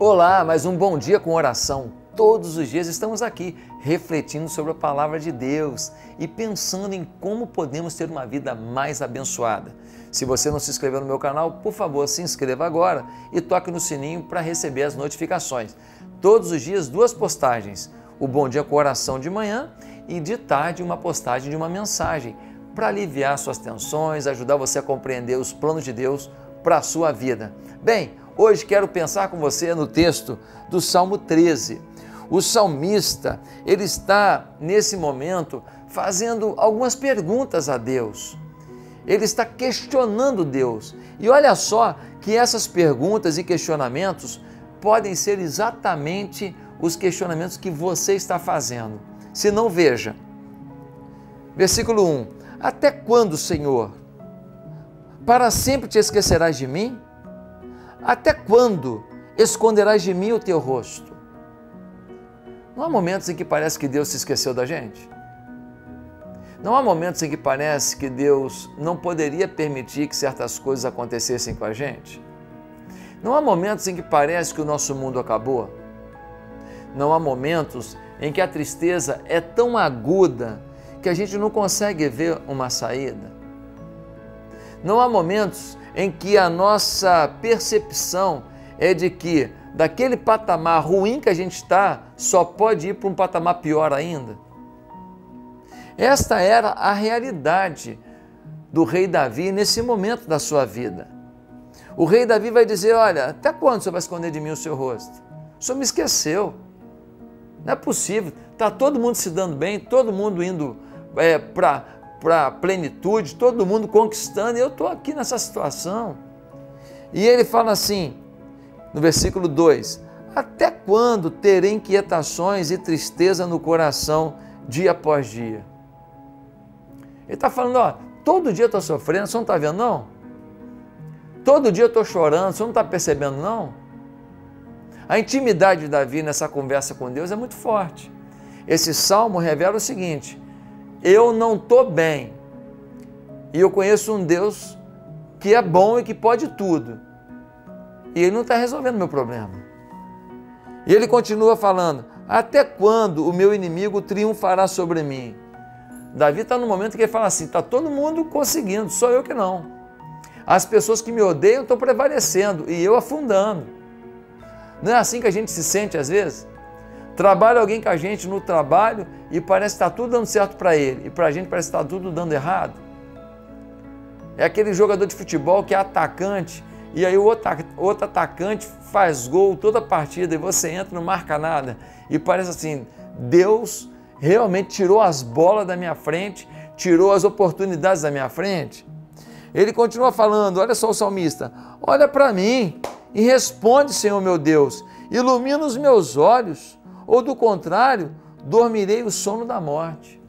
Olá, mais um bom dia com oração. Todos os dias estamos aqui refletindo sobre a palavra de Deus e pensando em como podemos ter uma vida mais abençoada. Se você não se inscreveu no meu canal, por favor, se inscreva agora e toque no sininho para receber as notificações. Todos os dias, duas postagens: o Bom Dia com Oração de manhã e de tarde, uma postagem de uma mensagem para aliviar suas tensões, ajudar você a compreender os planos de Deus para a sua vida. Bem, hoje quero pensar com você no texto do Salmo 13. O salmista, ele está nesse momento fazendo algumas perguntas a Deus. Ele está questionando Deus. E olha só que essas perguntas e questionamentos podem ser exatamente os questionamentos que você está fazendo. Se não, veja. Versículo 1: Até quando, Senhor? Para sempre te esquecerás de mim? Até quando esconderás de mim o teu rosto? Não há momentos em que parece que Deus se esqueceu da gente? Não há momentos em que parece que Deus não poderia permitir que certas coisas acontecessem com a gente? Não há momentos em que parece que o nosso mundo acabou? Não há momentos em que a tristeza é tão aguda que a gente não consegue ver uma saída? Não há momentos em que a nossa percepção é de que daquele patamar ruim que a gente está, só pode ir para um patamar pior ainda. Esta era a realidade do rei Davi nesse momento da sua vida. O rei Davi vai dizer: Olha, até quando o senhor vai esconder de mim o seu rosto? O senhor me esqueceu. Não é possível. Está todo mundo se dando bem, todo mundo indo é, para a plenitude, todo mundo conquistando, e eu estou aqui nessa situação. E ele fala assim: no versículo 2: Até quando terei inquietações e tristeza no coração dia após dia? Ele está falando, ó, todo dia eu estou sofrendo, você não está vendo, não? Todo dia eu estou chorando, você não está percebendo, não? A intimidade de Davi nessa conversa com Deus é muito forte. Esse salmo revela o seguinte: eu não estou bem, e eu conheço um Deus que é bom e que pode tudo e ele não está resolvendo meu problema. E ele continua falando: Até quando o meu inimigo triunfará sobre mim? Davi está no momento que ele fala assim: está todo mundo conseguindo, só eu que não. As pessoas que me odeiam estão prevalecendo e eu afundando. Não é assim que a gente se sente às vezes? Trabalha alguém com a gente no trabalho e parece que está tudo dando certo para ele, e para a gente parece que está tudo dando errado. É aquele jogador de futebol que é atacante e aí o outro, outro atacante faz gol toda a partida e você entra e não marca nada. E parece assim, Deus realmente tirou as bolas da minha frente, tirou as oportunidades da minha frente. Ele continua falando, olha só o salmista, olha para mim e responde, Senhor meu Deus, ilumina os meus olhos, ou do contrário, dormirei o sono da morte.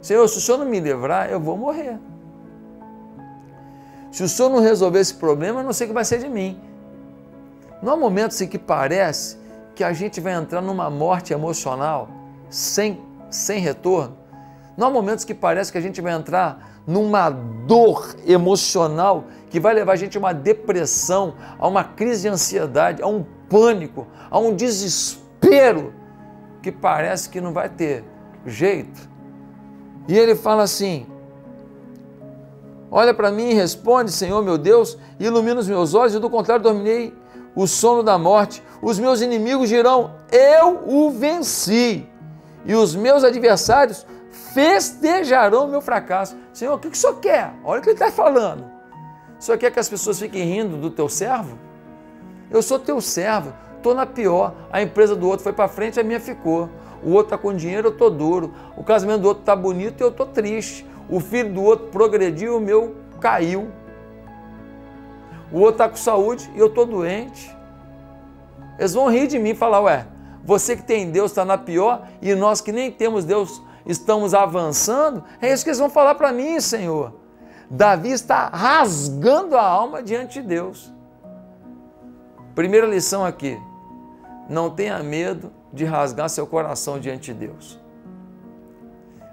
Senhor, se o Senhor não me livrar, eu vou morrer. Se o senhor não resolver esse problema, eu não sei o que vai ser de mim. Não há momentos em que parece que a gente vai entrar numa morte emocional sem, sem retorno. Não há momentos que parece que a gente vai entrar numa dor emocional que vai levar a gente a uma depressão, a uma crise de ansiedade, a um pânico, a um desespero que parece que não vai ter jeito. E ele fala assim: Olha para mim e responde, Senhor meu Deus, ilumina os meus olhos, e do contrário dormirei o sono da morte. Os meus inimigos dirão: Eu o venci. E os meus adversários festejarão o meu fracasso. Senhor, o que o Senhor quer? Olha o que ele está falando. O Senhor quer que as pessoas fiquem rindo do teu servo? Eu sou teu servo, estou na pior. A empresa do outro foi para frente, a minha ficou. O outro está com dinheiro, eu estou duro. O casamento do outro está bonito eu estou triste o filho do outro progrediu, o meu caiu. O outro está com saúde e eu estou doente. Eles vão rir de mim e falar: Ué, você que tem Deus está na pior e nós que nem temos Deus estamos avançando. É isso que eles vão falar para mim, Senhor. Davi está rasgando a alma diante de Deus. Primeira lição aqui: não tenha medo de rasgar seu coração diante de Deus.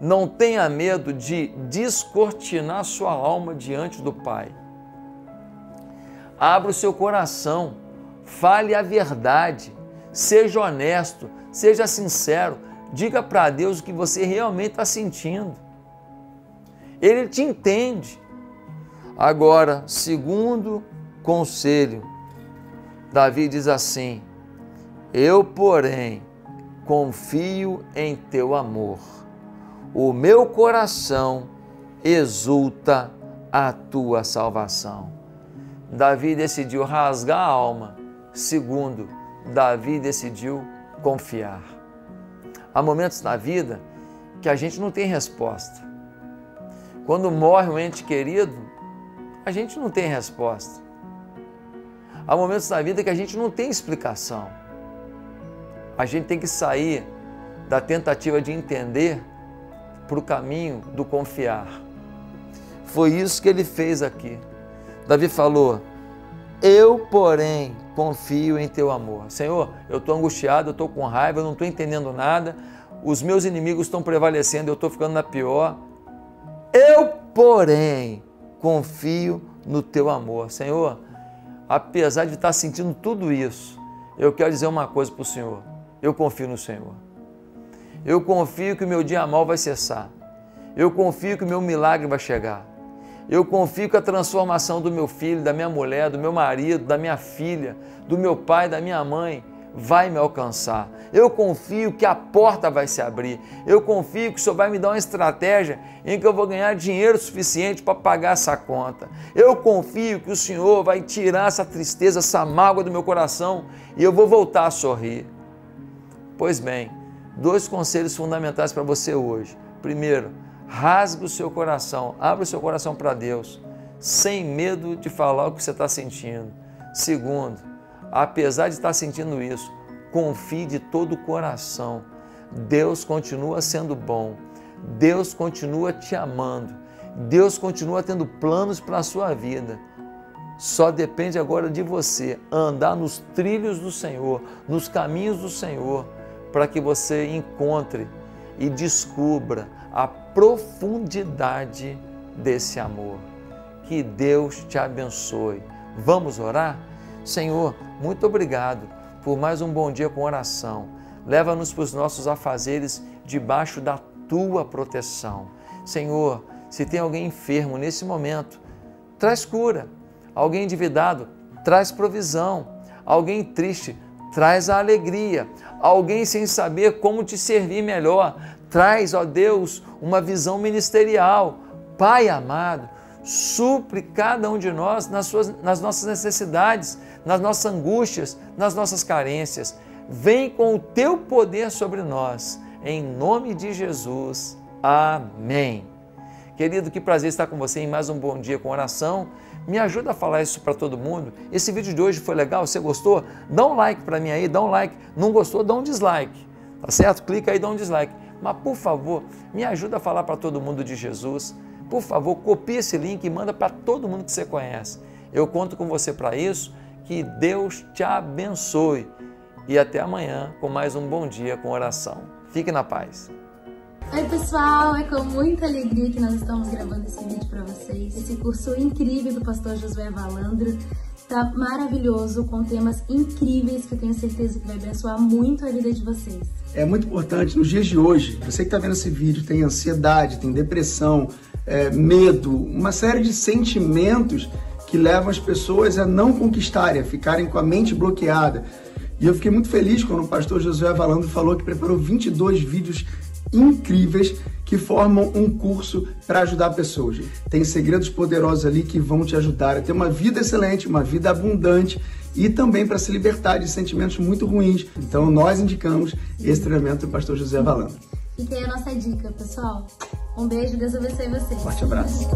Não tenha medo de descortinar sua alma diante do Pai. Abra o seu coração, fale a verdade, seja honesto, seja sincero, diga para Deus o que você realmente está sentindo. Ele te entende. Agora, segundo conselho, Davi diz assim: Eu, porém, confio em teu amor. O meu coração exulta a tua salvação. Davi decidiu rasgar a alma. Segundo, Davi decidiu confiar. Há momentos na vida que a gente não tem resposta. Quando morre um ente querido, a gente não tem resposta. Há momentos na vida que a gente não tem explicação. A gente tem que sair da tentativa de entender para o caminho do confiar. Foi isso que ele fez aqui. Davi falou: Eu, porém, confio em teu amor. Senhor, eu estou angustiado, eu estou com raiva, eu não estou entendendo nada, os meus inimigos estão prevalecendo, eu estou ficando na pior. Eu, porém, confio no teu amor. Senhor, apesar de estar sentindo tudo isso, eu quero dizer uma coisa para o Senhor: eu confio no Senhor. Eu confio que o meu dia mal vai cessar. Eu confio que o meu milagre vai chegar. Eu confio que a transformação do meu filho, da minha mulher, do meu marido, da minha filha, do meu pai, da minha mãe, vai me alcançar. Eu confio que a porta vai se abrir. Eu confio que o Senhor vai me dar uma estratégia em que eu vou ganhar dinheiro suficiente para pagar essa conta. Eu confio que o Senhor vai tirar essa tristeza, essa mágoa do meu coração e eu vou voltar a sorrir. Pois bem, dois conselhos fundamentais para você hoje. Primeiro, rasgue o seu coração, abra o seu coração para Deus, sem medo de falar o que você está sentindo. Segundo, apesar de estar sentindo isso, confie de todo o coração. Deus continua sendo bom, Deus continua te amando, Deus continua tendo planos para a sua vida. Só depende agora de você andar nos trilhos do Senhor, nos caminhos do Senhor, para que você encontre e descubra a profundidade desse amor. Que Deus te abençoe. Vamos orar? Senhor, muito obrigado por mais um bom dia com oração. Leva-nos para os nossos afazeres debaixo da tua proteção. Senhor, se tem alguém enfermo nesse momento, traz cura. Alguém endividado, traz provisão. Alguém triste, traz a alegria. Alguém sem saber como te servir melhor, traz, ó Deus, uma visão ministerial. Pai amado, supre cada um de nós nas, suas, nas nossas necessidades, nas nossas angústias, nas nossas carências. Vem com o teu poder sobre nós, em nome de Jesus. Amém. Querido, que prazer estar com você em mais um bom dia com oração. Me ajuda a falar isso para todo mundo. Esse vídeo de hoje foi legal? Você gostou? Dá um like para mim aí, dá um like. Não gostou? Dá um dislike. Tá certo? Clica aí, dá um dislike. Mas por favor, me ajuda a falar para todo mundo de Jesus. Por favor, copie esse link e manda para todo mundo que você conhece. Eu conto com você para isso. Que Deus te abençoe. E até amanhã com mais um bom dia com oração. Fique na paz. Oi pessoal, é com muita alegria que nós estamos gravando esse vídeo para vocês. Esse curso incrível do pastor Josué Valandro tá maravilhoso, com temas incríveis que eu tenho certeza que vai abençoar muito a vida de vocês. É muito importante nos dias de hoje, você que está vendo esse vídeo tem ansiedade, tem depressão, é, medo, uma série de sentimentos que levam as pessoas a não conquistarem, a ficarem com a mente bloqueada. E eu fiquei muito feliz quando o pastor Josué Valandro falou que preparou 22 vídeos incríveis que formam um curso para ajudar pessoas. Tem segredos poderosos ali que vão te ajudar a ter uma vida excelente, uma vida abundante e também para se libertar de sentimentos muito ruins. Então nós indicamos esse treinamento do pastor José Valando. Fica aí a nossa dica, pessoal. Um beijo, Deus abençoe vocês. Forte abraço.